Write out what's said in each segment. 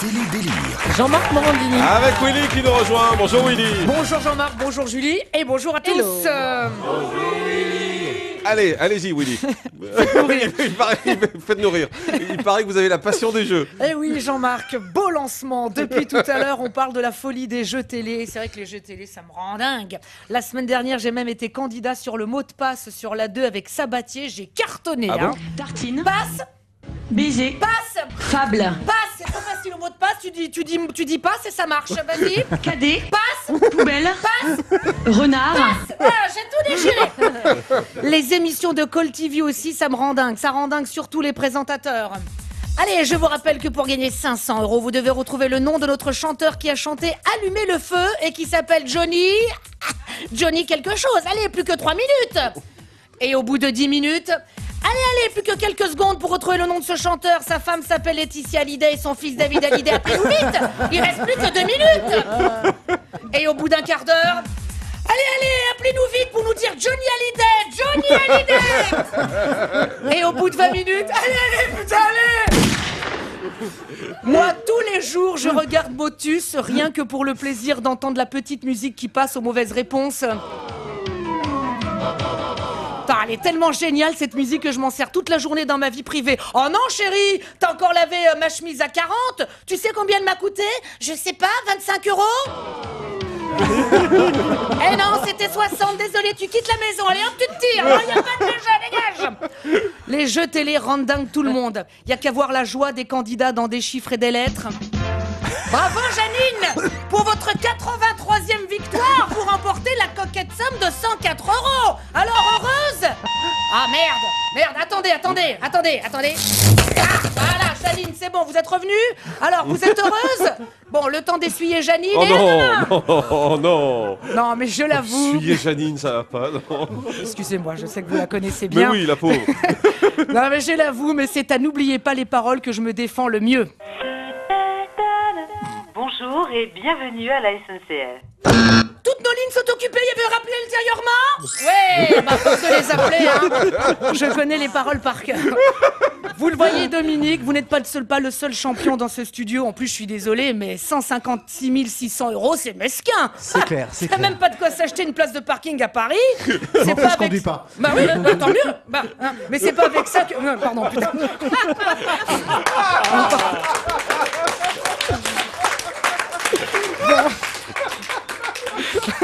Télé-délire. Jean-Marc Morandini. Avec Willy qui nous rejoint. Bonjour Willy. Bonjour Jean-Marc, bonjour Julie et bonjour à tous. Euh, Allez, allez-y Willy. Il paraît- Faites-nous rire. Il paraît que vous avez la passion des jeux. Eh oui Jean-Marc, beau lancement. Depuis tout à l'heure, on parle de la folie des jeux télé. C'est vrai que les jeux télé, ça me rend dingue. La semaine dernière, j'ai même été candidat sur le mot de passe sur la 2 avec Sabatier. J'ai cartonné. Ah bon hein. Tartine, Passe, baiser, passe, fable, passe. Trop facile le mot de passe. Tu dis, tu dis, tu dis passe et ça marche. Vas-y. cadet, Passe, poubelle, renard, Ah, j'ai tout déchiré. les émissions de Call TV aussi, ça me rend dingue. Ça rend dingue surtout les présentateurs. Allez, je vous rappelle que pour gagner 500 euros, vous devez retrouver le nom de notre chanteur qui a chanté Allumer le feu et qui s'appelle Johnny. Johnny quelque chose. Allez, plus que 3 minutes. Et au bout de 10 minutes. Allez, allez, plus que quelques secondes pour retrouver le nom de ce chanteur. Sa femme s'appelle Laetitia Hallyday et son fils David Hallyday. Appelez-nous vite Il reste plus que 2 minutes Et au bout d'un quart d'heure. Allez, allez, appelez-nous vite pour nous dire Johnny Hallyday Johnny Hallyday Et au bout de 20 minutes, allez, allez, putain, allez Moi, tous les jours, je regarde Motus, rien que pour le plaisir d'entendre la petite musique qui passe aux mauvaises réponses. Elle est tellement géniale cette musique que je m'en sers toute la journée dans ma vie privée. Oh non chérie, t'as encore lavé euh, ma chemise à 40 Tu sais combien elle m'a coûté? Je sais pas, 25 euros? Eh non, c'était 60, désolé, tu quittes la maison, allez hop, tu te tires, il a pas de jeu, dégage. Les jeux télé rendent dingue tout le monde. Y a qu'à voir la joie des candidats dans des chiffres et des lettres. Bravo Janine. Pour votre 83e victoire, vous remportez la coquette somme de 104 euros. Alors Ah merde Merde, attendez, attendez, attendez, attendez Ah, Voilà, Janine, c'est bon, vous êtes revenue Alors, vous êtes heureuse Bon, le temps d'essuyer Janine Oh et... non, non, oh non. Non, mais je l'avoue Fuyez Janine, ça va pas. Non. Excusez-moi, je sais que vous la connaissez Mais bien. oui, la pauvre. Non, mais je l'avoue, mais c'est à n'oubliez pas les paroles que je me défends le mieux. Bonjour et bienvenue à la SNCF. Lignes sont occupées, il y avait rappelé ultérieurement Ouais, bah faut se les appeler, hein Je connais les paroles par cœur. Vous le voyez, Dominique, vous n'êtes pas le seul, pas le seul champion dans ce studio. En plus, je suis désolé, mais 156 600 euros, c'est mesquin. C'est clair, c'est T'as clair. même pas de quoi s'acheter une place de parking à Paris. C'est Non, je conduis pas. Bah oui, bah, tant mieux. Bah, hein, mais c'est pas avec ça que. euh, Pardon, putain.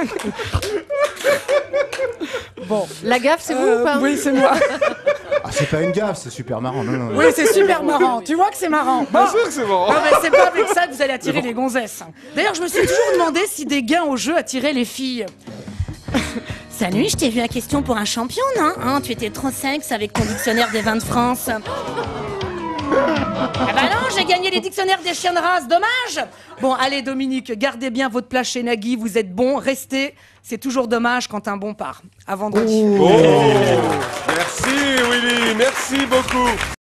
Bon, La gaffe, c'est vous euh, ou pas oui, c'est moi. Ah, c'est pas une gaffe, c'est super marrant. Non, non, non. Oui, c'est super marrant. Tu vois que c'est marrant. Bon. Bien sûr que c'est marrant. Non, mais c'est pas avec ça que vous allez attirer les gonzesses. D'ailleurs, je me suis toujours demandé si des gains au jeu attiraient les filles. Salut, je t'ai vu à question pour un champion, non Hein, Tu étais trop sexe avec ton dictionnaire des vins de France. Ah bah non, j'ai gagné les dictionnaires des chiens de race, dommage Bon, allez Dominique, gardez bien votre place chez Nagui, vous êtes bon, restez. C'est toujours dommage quand un bon part. À vendredi. Oh. Merci Willy, merci beaucoup.